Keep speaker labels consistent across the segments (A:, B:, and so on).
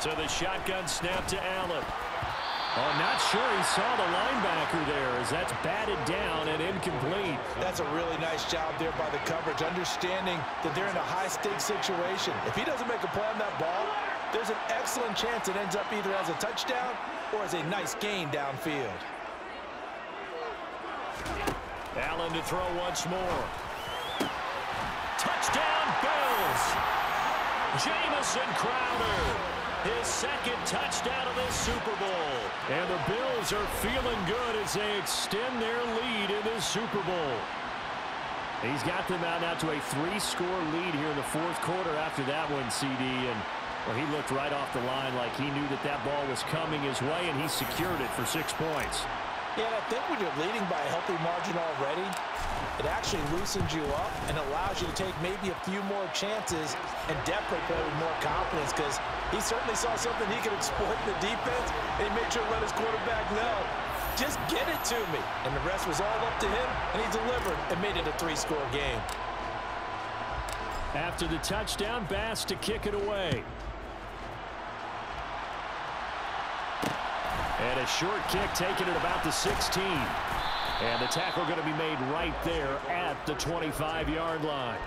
A: So the shotgun snap to Allen. Oh, not sure he saw the linebacker there as that's batted down and incomplete.
B: That's a really nice job there by the coverage, understanding that they're in a high-stakes situation. If he doesn't make a play on that ball, there's an excellent chance it ends up either as a touchdown or as a nice gain downfield.
A: Allen to throw once more. Touchdown, Bills! Jamison Crowder his second touchdown of this Super Bowl. And the Bills are feeling good as they extend their lead in this Super Bowl. He's got them out now to a three-score lead here in the fourth quarter after that one, CD. And well, he looked right off the line like he knew that that ball was coming his way, and he secured it for six points.
B: Yeah, I think when you're leading by a healthy margin already, it actually loosens you up and allows you to take maybe a few more chances and definitely play with more confidence because he certainly saw something he could exploit in the defense and he made sure to let his quarterback know, just get it to me. And the rest was all up to him, and he delivered and made it a three-score game.
A: After the touchdown, Bass to kick it away. And a short kick taken at about the 16. And the tackle going to be made right there at the 25-yard line.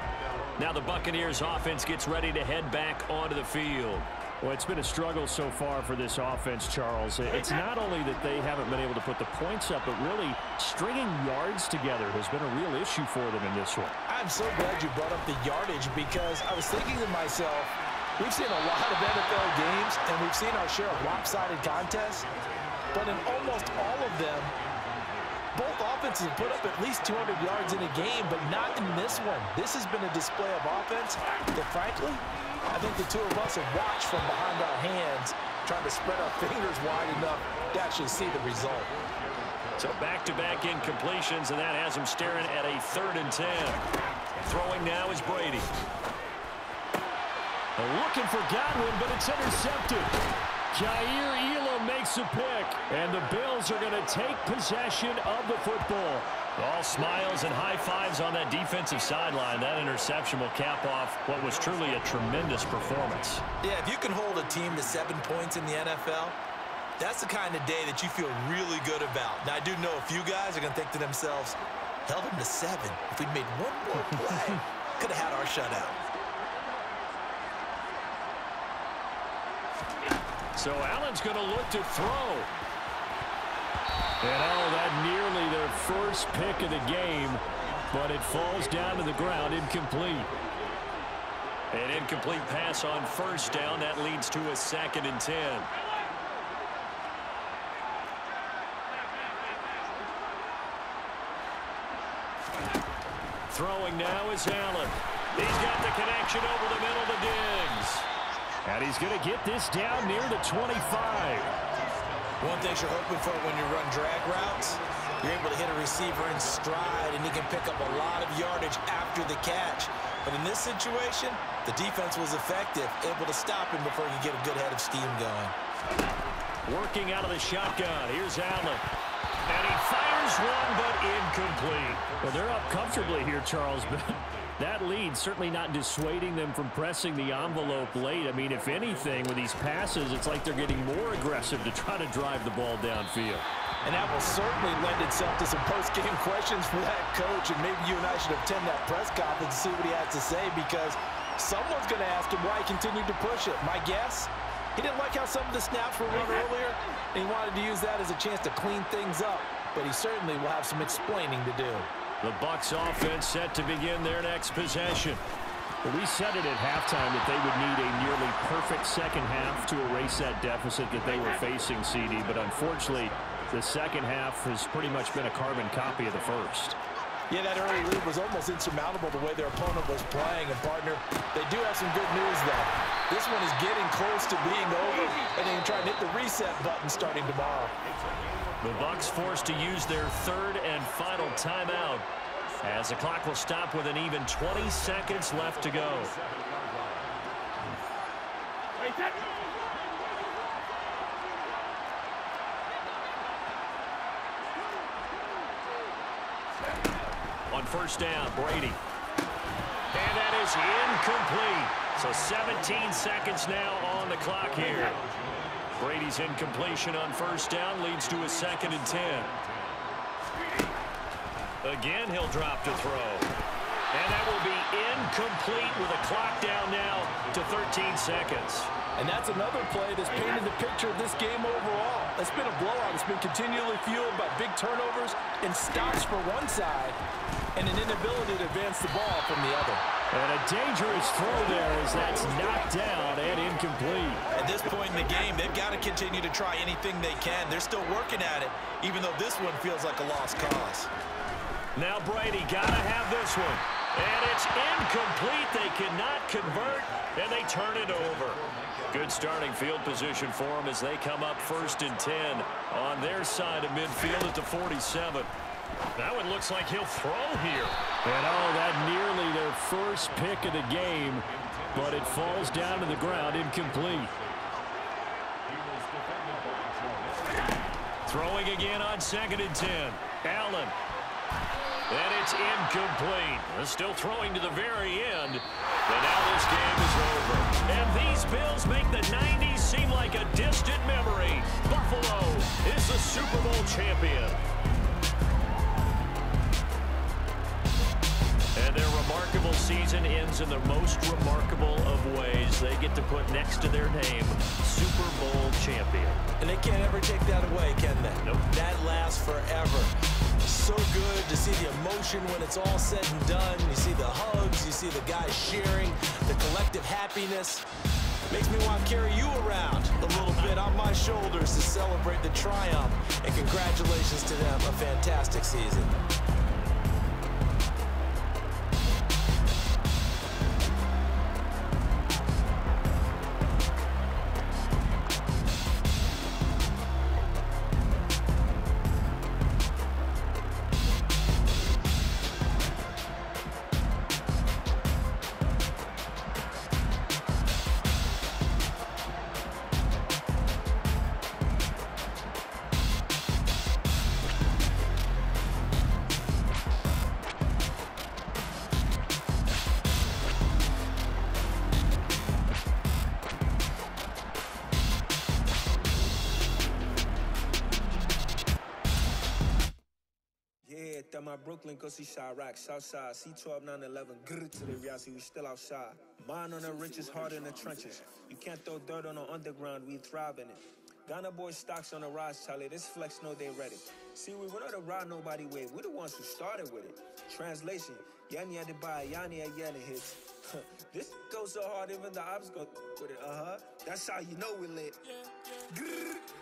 A: Now the Buccaneers offense gets ready to head back onto the field. Well, it's been a struggle so far for this offense, Charles. It's not only that they haven't been able to put the points up, but really stringing yards together has been a real issue for them in this one.
B: I'm so glad you brought up the yardage because I was thinking to myself, we've seen a lot of NFL games, and we've seen our share of lopsided contests, but in almost all of them, both offenses put up at least 200 yards in a game, but not in this one. This has been a display of offense that, frankly, I think the two of us have watched from behind our hands, trying to spread our fingers wide enough to actually see the result.
A: So back-to-back -back incompletions, and that has him staring at a third and 10. Throwing now is Brady. Looking for Godwin, but it's intercepted. Elam makes a pick, and the Bills are going to take possession of the football. All smiles and high fives on that defensive sideline. That interception will cap off what was truly a tremendous performance.
B: Yeah, if you can hold a team to seven points in the NFL, that's the kind of day that you feel really good about. Now, I do know a few guys are going to think to themselves, held them to seven. If we'd made one more play, could have had our shutout.
A: So Allen's going to look to throw. And oh, that nearly their first pick of the game, but it falls down to the ground incomplete. An incomplete pass on first down. That leads to a second and 10. Throwing now is Allen. He's got the connection over the middle to Diggs. And he's going to get this down near the 25.
B: One thing you're hoping for when you run drag routes, you're able to hit a receiver in stride, and he can pick up a lot of yardage after the catch. But in this situation, the defense was effective, able to stop him before he could get a good head of steam going.
A: Working out of the shotgun. Here's Allen. And he fires one, but incomplete. Well, they're up comfortably here, Charles, but that lead certainly not dissuading them from pressing the envelope late. I mean, if anything, with these passes, it's like they're getting more aggressive to try to drive the ball downfield.
B: And that will certainly lend itself to some post-game questions for that coach, and maybe you and I should attend that press conference to see what he has to say because someone's going to ask him why he continued to push it. My guess, he didn't like how some of the snaps were run earlier, and he wanted to use that as a chance to clean things up, but he certainly will have some explaining to do.
A: The Bucks offense set to begin their next possession. We said it at halftime that they would need a nearly perfect second half to erase that deficit that they were facing, CD, but unfortunately, the second half has pretty much been a carbon copy of the first.
B: Yeah, that early lead was almost insurmountable the way their opponent was playing. And, partner, they do have some good news, though. This one is getting close to being over, and they can try and hit the reset button starting tomorrow.
A: The Bucks forced to use their third and final timeout as the clock will stop with an even 20 seconds left to go. On first down, Brady. And that is incomplete. So 17 seconds now on the clock here. Brady's incompletion on first down leads to a second and 10. Again, he'll drop to throw. And that will be incomplete with a clock down now to 13 seconds.
B: And that's another play that's painted the picture of this game overall. It's been a blowout. It's been continually fueled by big turnovers and stops for one side and an inability to advance the ball from the other.
A: And a dangerous throw there as that's knocked down and incomplete.
C: At this point in the game, they've got to continue to try anything they can. They're still working at it, even though this one feels like a lost cause.
A: Now Brady got to have this one. And it's incomplete. They cannot convert, and they turn it over. Good starting field position for them as they come up first and 10 on their side of midfield at the 47. That one looks like he'll throw here. And oh, that their first pick of the game, but it falls down to the ground incomplete. Throwing again on second and 10. Allen and it's incomplete. Still throwing to the very end. And now this game is over. And these Bills make the 90s seem like a distant memory. Buffalo is the Super Bowl champion. And their remarkable season ends in the most remarkable of ways. They get to put next to their name, Super Bowl champion.
B: And they can't ever take that away, can they?
A: Nope.
B: That lasts forever so good to see the emotion when it's all said and done. You see the hugs, you see the guys sharing, the collective happiness. Makes me want to carry you around a little bit on my shoulders to celebrate the triumph. And congratulations to them, a fantastic season.
D: Brooklyn, go see Chiraq, Southside, C12, 911, grr to the reality, we still outside. Mine on the riches, heart in the trenches. You can't throw dirt on the underground, we thrive in it. Ghana boys stocks on the rise, Charlie. This flex know they ready. See, we were not a ride nobody wave. We're the ones who started with it. Translation, Yanni had to buy Yanni at Yanni hits. this goes so hard, even the ops go with it. Uh-huh. That's how you know we lit. Yeah, yeah.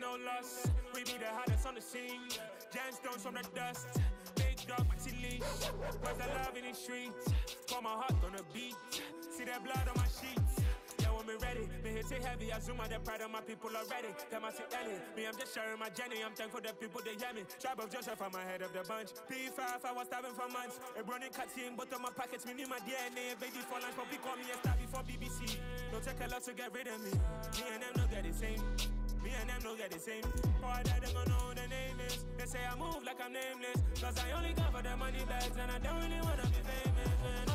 E: No loss. We be the hottest on the scene. Gemstones from the dust. Big dog to leash. Where's the love in the streets? Got my heart on the beat. See that blood on my sheets. Yeah, when me ready, me hit it heavy. I zoom out the pride of my people already. Them I see Ellie. Me, I'm just sharing my journey. I'm thankful the people they hear me. Tribe of Joseph, I'm ahead of the bunch. P5, I was starving for months. A running cut seeing both of my pockets. Me need my DNA. Baby for lunch, but call me a star before BBC. Don't take a lot to get rid of me. Me and them don't get the same. Me and them don't get the same. Boy, that them gonna know the name is. They say I move like I'm nameless. Cause I only come for the money bags and I don't really wanna be famous. Man.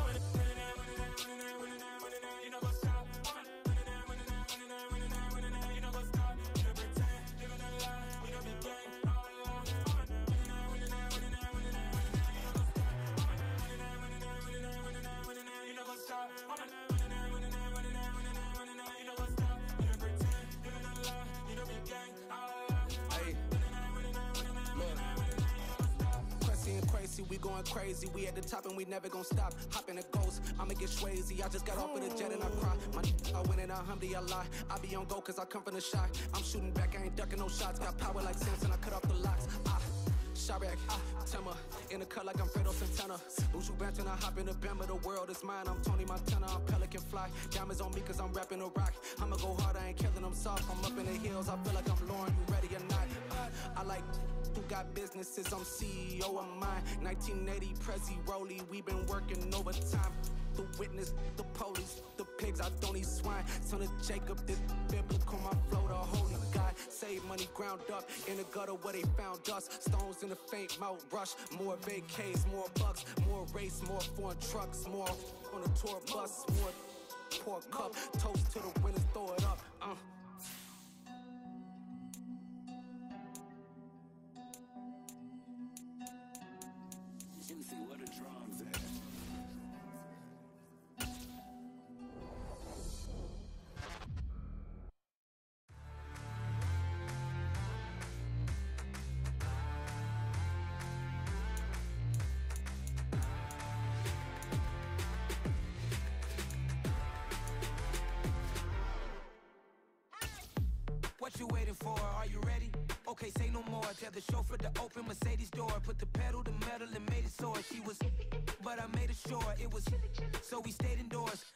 E: We going crazy. We at the top and we never gonna stop. Hop in a ghost, I'ma get swayzy. I just got off of the jet and I cry. My I win in a Humvee, I lie. I be on go cause I come from the shot. I'm shooting back, I ain't ducking no shots. Got power like Samson, I cut off the locks. Ah.
F: Chiraq, ah, Timmer, in the cut like I'm Fredo Santana. Buju Banton, I hop in the Bama, the world is mine. I'm Tony Montana, I'm Pelican Fly. Diamonds on me cause I'm rapping a rock. I'ma go hard, I ain't killing them soft. I'm up in the hills, I feel like I'm Lauryn, you ready or not? I like who got businesses, I'm CEO of mine. 1980 Prezi Rolly, we been working overtime. The witness, the police, the pigs, I don't eat swine. Son of Jacob, this biblical, my flow, the holy God. Save money ground up in the gutter where they found us. Stones in the faint mouth rush. More vacays, more bucks, more race, more foreign trucks, more on a tour bus, more pour cup. Toast to the winners, Are you ready? Okay, say no more. Tell the chauffeur to open Mercedes door. Put the pedal to metal and made it soar. She was, but I made it sure it was. So we stayed indoors. Let's